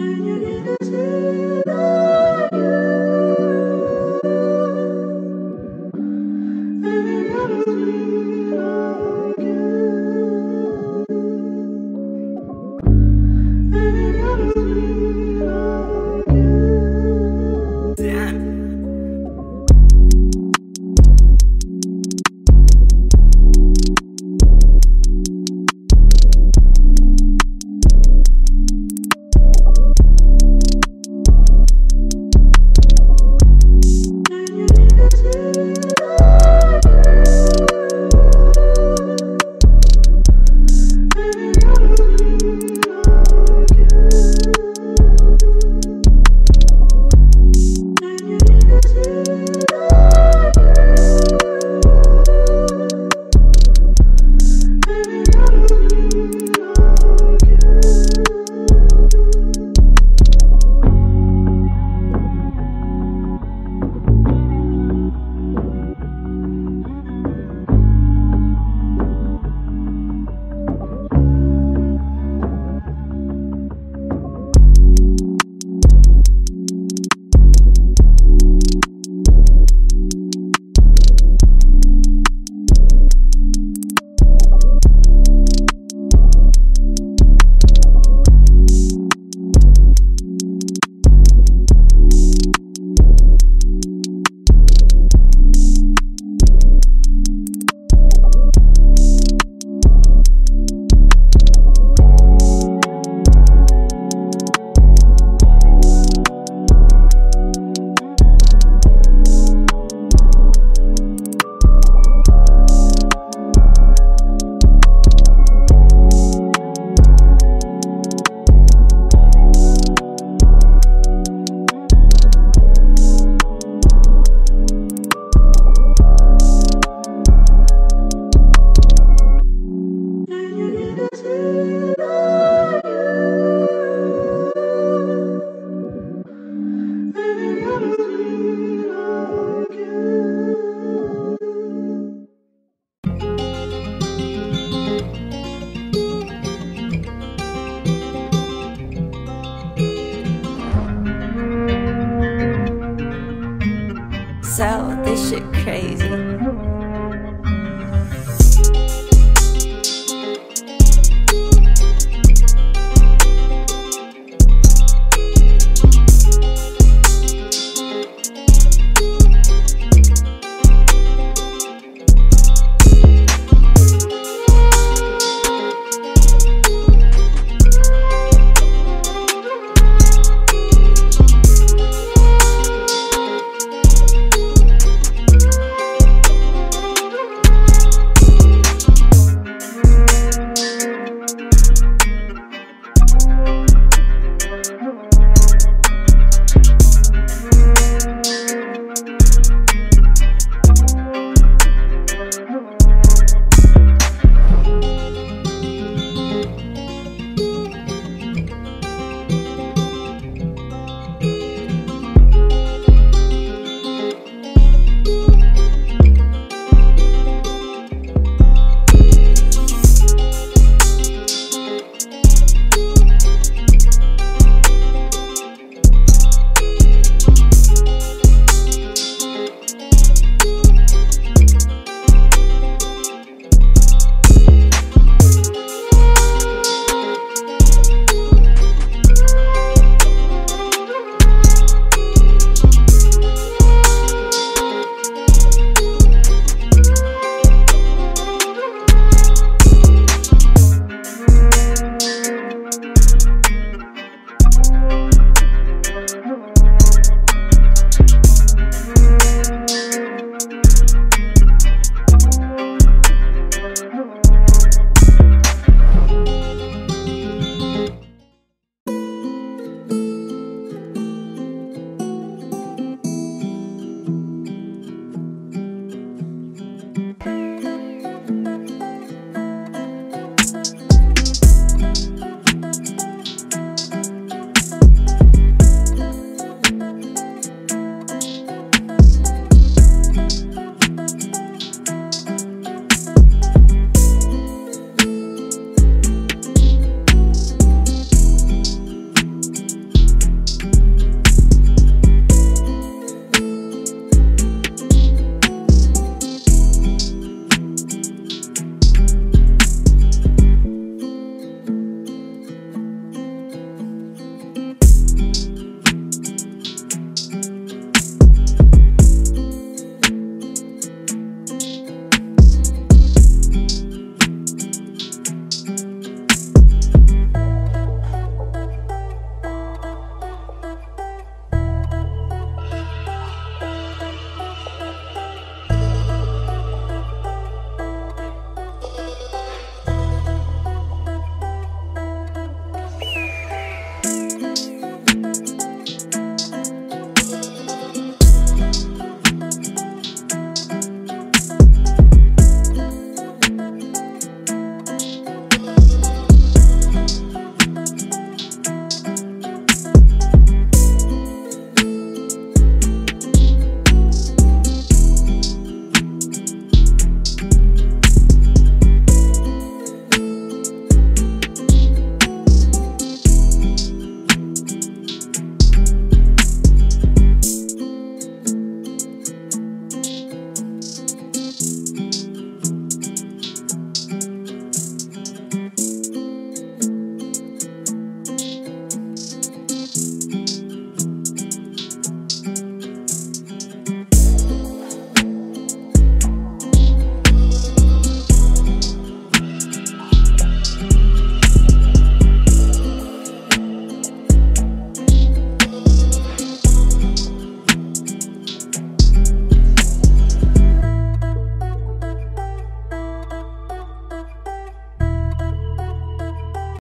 and you need to see